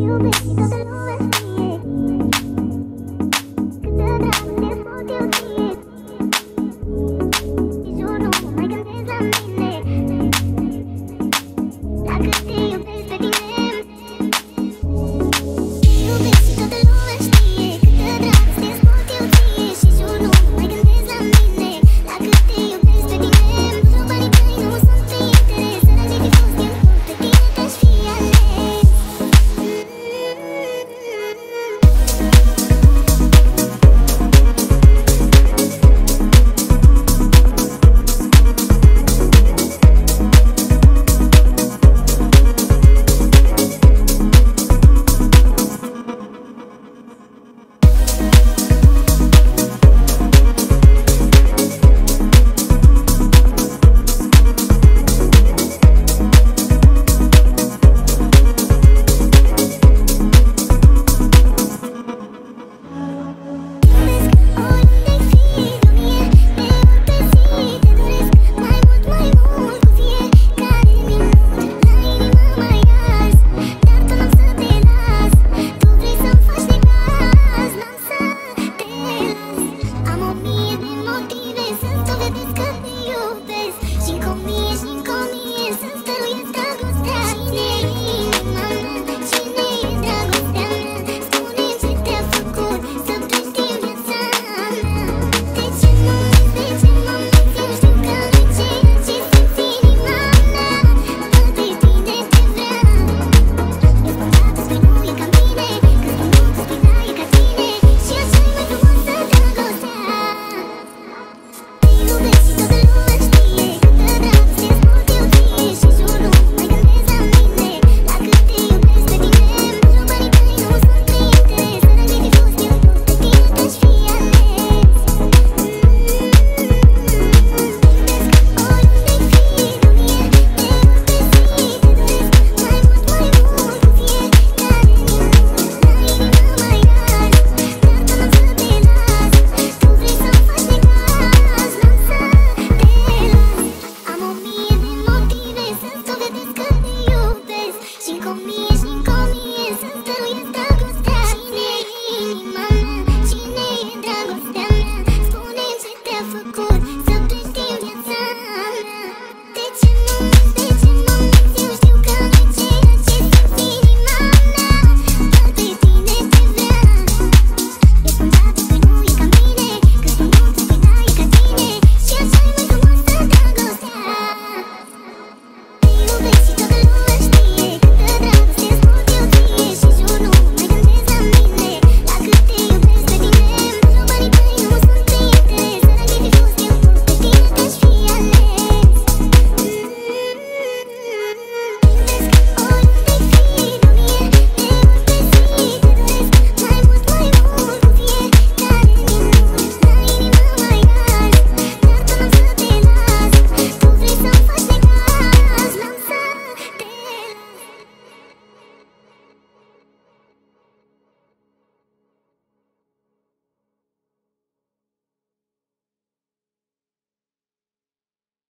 you, baby, got the